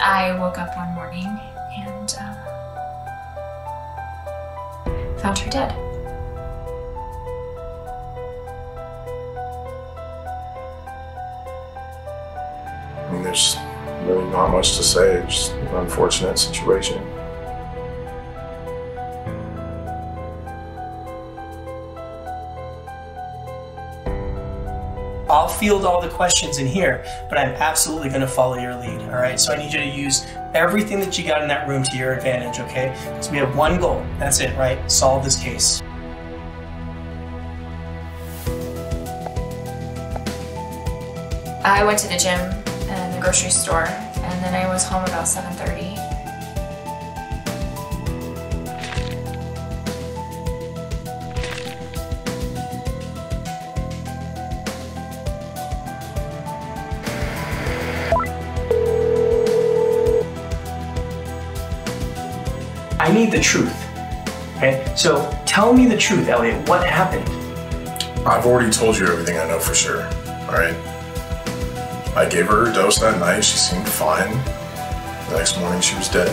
I woke up one morning and uh, found her dead. I mean, there's really not much to say. It's an unfortunate situation. I'll field all the questions in here, but I'm absolutely going to follow your lead. All right. So I need you to use everything that you got in that room to your advantage. Okay. Because we have one goal. That's it. Right. Solve this case. I went to the gym and the grocery store, and then I was home about 7:30. I need the truth. Okay. So tell me the truth, Elliot. What happened? I've already told you everything I know for sure. All right. I gave her her dose that night. She seemed fine. The next morning, she was dead.